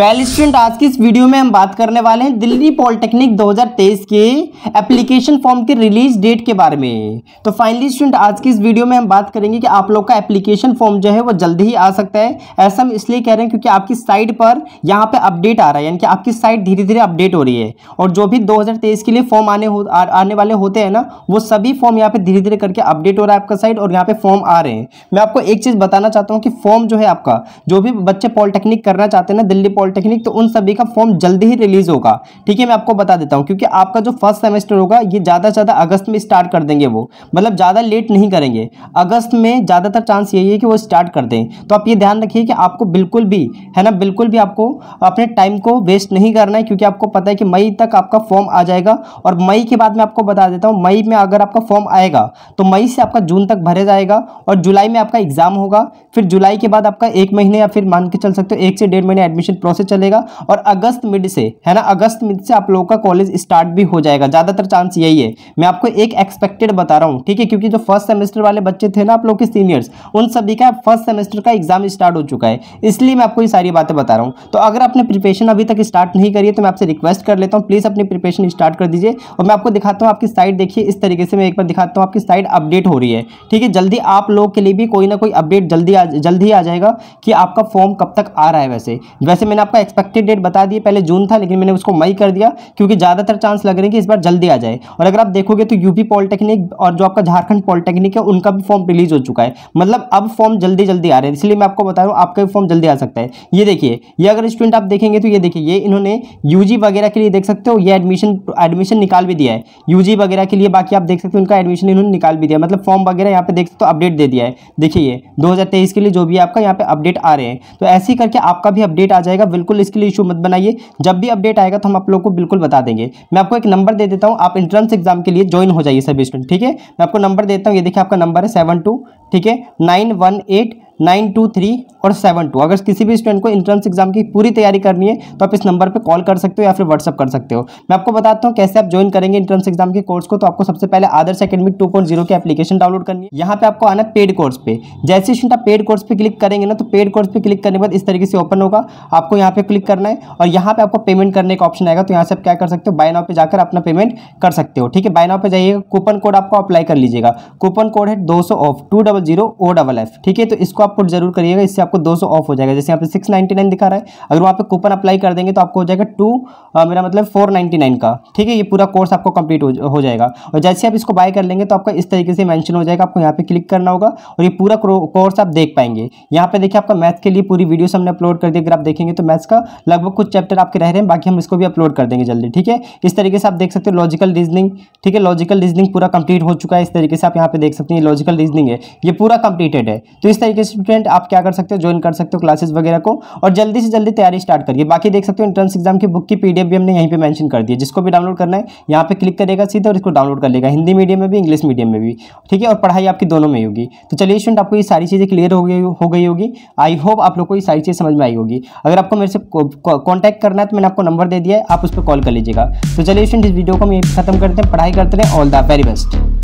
Well student आज की इस वीडियो में हम बात करने वाले हैं दिल्ली पॉलिटेक्निक 2023 के एप्लीकेशन फॉर्म के रिलीज़ डेट के बारे में। तो फाइनली स्टूडेंट आज की इस वीडियो में हम बात करेंगे कि आप लोग का एप्लीकेशन फॉर्म जो है वो जल्दी ही आ सकता है। ऐसा हम इसलिए कह रहे हैं क्योंकि आपकी साइट पर यहाँ पे अपडेट आ रहा है, यानी कि आपकी साइट धीरे धीरे अपडेट हो रही है। और जो भी दो हज़ार तेईस के लिए फॉर्म आने आने वाले होते हैं ना, वो सभी फॉर्म यहाँ पे धीरे धीरे करके अपडेट हो रहा है आपका साइट और यहाँ पे फॉर्म आ रहे हैं। मैं आपको एक चीज़ बताना चाहता हूँ कि फॉर्म जो है आपका, जो भी बच्चे पॉलिटेक्निक करना चाहते हैं ना, दिल्ली तो उन सभी का फॉर्म जल्दी ही रिलीज़ होगा। ठीक है, मैं आपको बता देता हूँ, क्योंकि आपका जो फ़र्स्ट सेमेस्टर होगा, ये ज़्यादा से ज़्यादा अगस्त में स्टार्ट कर देंगे वो। मतलब ज़्यादा लेट नहीं करेंगे। अगस्त में ज़्यादातर चांस यही है कि वो स्टार्ट कर दें। तो आप ये ध्यान रखिए कि आपको बिल्कुल भी, है ना, बिल्कुल भी आपको अपने टाइम को वेस्ट नहीं करना है, क्योंकि आपको पता है कि मई तक आपका फॉर्म आ जाएगा। और मई के बाद मैं आपको बता देता हूँ, मई में अगर आपका फॉर्म आएगा तो मई से आपका जून तक भरे जाएगा और जुलाई में आपका एग्ज़ाम होगा। फिर जुलाई के बाद आपका एक महीने या फिर मान के चल सकते हो, एक से डेढ़ महीने एडमिशन प्रोसेस चलेगा और अगस्त मिड से, है ना? अगस्त मिड से आप लोगों का कॉलेज स्टार्ट भी हो जाएगा। ज़्यादातर चांस यही है। मैं आपको एक एक्सपेक्टेड बता रहा हूँ, ठीक है? क्योंकि जो फ़र्स्ट सेमेस्टर वाले बच्चे थे ना आप लोग के सीनियर्स उन सभी का फ़र्स्ट सेमेस्टर का एग्ज़ाम स्टार्ट हो चुका है। इसलिए मैं आपको ये सारी बातें बता रहा हूँ। तो अगर आपने प्रिपरेशन अभी तक स्टार्ट नहीं करी है तो मैं आपसे रिक्वेस्ट कर लेता हूँ। प्लीज़ अपनी प्रिपरेशन स्टार्ट कर दीजिए और मैं आपको दिखाता हूँ, आपकी साइट देखिए। इस तरीके से मैं एक बार दिखाता हूँ, आपकी साइट अपडेट हो रही है, ठीक है? जल्दी आप लोग के लिए भी कोई ना कोई अपडेट जल्दी जल्दी आ जाएगा कि आपका फॉर्म कब तक आ रहा है वैसे। वैसे मैंने आपका एक्सपेक्टेड डेट बता दी पहले जून था, लेकिन मैंने उसको मई कर दिया, क्योंकि ज़्यादातर चांस लग रहे हैं कि इस बार जल्दी आ जाए। और अगर आप देखोगे तो यूपी पॉलिटेक्निक और जो आपका झारखंड पॉलिटेक्निक है, उनका भी फॉर्म रिलीज़ हो चुका है। मतलब अब फॉर्म जल्दी जल्दी आ रहे हैं, इसलिए मैं आपको बता रहा हूँ, आपका भी फॉर्म जल्दी आ सकता है। ये देखिए, ये अगर स्टूडेंट आप देखेंगे तो ये देखिए, ये इन्होंने यू वगैरह के लिए देख सकते हो, ये एडमिशन एडमिशन निकाल भी दिया है। यूजी वगैरह के लिए बाकी आप देख सकते हो, उनका एडमिशन इन्होंने निकाल भी दिया मतलब फॉर्म वगैरह यहाँ पे देख सकते हो अपडेट दे दिया है। देखिए, ये दो हज़ार तेईस के लिए जो भी आपका यहाँ पे अपडेट आ रहे हैं। तो ऐसे करके आपका भी अपडेट आ जाएगा बिल्कुल इसके लिए इशू मत बनाइए। जब भी अपडेट आएगा तो हम आप लोग को बिल्कुल बता देंगे। मैं आपको एक नंबर दे देता हूँ, आप इंट्रेंस एग्ज़ाम के लिए ज्वाइन हो जाइए सभी स्टूडेंट ठीक है? मैं आपको नंबर देता हूँ, ये देखिए आपका नंबर है सेवन ठीक है? नाइन नाइन टू थ्री और सेवन टू। अगर किसी भी स्टूडेंट को इंट्रेंस एग्ज़ाम की पूरी तैयारी करनी है तो आप इस नंबर पर कॉल कर सकते हो या फिर व्हाट्सअप कर सकते हो। मैं आपको बताता हूँ कैसे आप ज्वाइन करेंगे इंट्रेंस एग्ज़ाम के कोर्स को। तो आपको सबसे पहले Adarsh academic two point zero की एप्लीकेशन डाउनलोड करनी है। यहाँ पे आपको आना पेड कोर्स पे। जैसे स्टूडेंट आप पेड कोर्स पे क्लिक करेंगे ना तो पेड कोर्स पे क्लिक करने के बाद इस तरीके से ओपन होगा। आपको यहाँ पे क्लिक करना है और यहाँ पे आपको पेमेंट करने का ऑप्शन आएगा। तो यहाँ से आप क्या कर सकते हो बाय नाव पे जाकर अपना पेमेंट कर सकते हो। ठीक है बाय नाव पे जाइएगा। कूपन कोड आपको अप्लाई कर लीजिएगा। कूपन कोड है दो सौ of two double zero O double F ठीक है तो इसको आप ज़रूर करिएगा इससे आपको 200 ऑफ़ हो जाएगा। जैसे यहाँ पे 699 दिखा रहा है अगर वहाँ पे कूपन अप्लाई कर देंगे तो आपको हो जाएगा टू मेरा मतलब 499 का। ठीक है ये पूरा कोर्स आपको कंप्लीट हो, हो जाएगा। और जैसे आप इसको बाय कर लेंगे तो आपका इस तरीके से मैंशन हो जाएगा आपको यहाँ पर क्लिक करना होगा और ये पूरा कोर्स आप देख पाएँगे। यहाँ पर देखिए आपका मैथ के लिए पूरी वीडियो हमने अपलोड कर दी अगर आप देखेंगे तो मैथ्स का लगभग कुछ चैप्टर आपके रह रहे हैं बाकी हम इसको भी अपलोड कर देंगे जल्दी। ठीक है इस तरीके से आप देख सकते हो लॉजिकल रीजनिंग ठीक है लॉजिकल रीजनिंग पूरा कंप्लीट हो चुका है इस तरीके से आप यहाँ पे देख सकते हैं लॉजिकल रीजनिंग है ये पूरा कंप्लीटेड है। तो इस तरीके से स्टूडेंट आप क्या कर सकते हो? ज्वाइन कर सकते हो क्लासेस वगैरह को। और जल्दी से जल्दी तैयारी स्टार्ट करिए। बाकी देख सकते हो एंट्रेंस एग्ज़ाम की बुक की पीडीएफ भी हमने यहीं पे मेंशन कर दी है। जिसको भी डाउनलोड करना है, यहाँ पे क्लिक करेगा सीधा और इसको डाउनलोड कर लेगा। हिंदी मीडियम में भी इंग्लिश मीडियम में भी। ठीक है? और पढ़ाई आपकी दोनों में होगी। तो चलिए स्टूडेंट आपको ये सारी चीज़ें क्लियर हो गई हो गई होगी। आई होप आप लोग को ये सारी चीज़ समझ में आई होगी। अगर आपको मेरे से कॉन्टैक्ट करना है तो मैंने आपको नंबर दे दिया है। आप उस पर कॉल कर लीजिएगा। तो चलिए स्टूडेंट इस वीडियो को हम यही खत्म करते हैं। पढ़ाई करते हैं ऑल द वेरी बेस्ट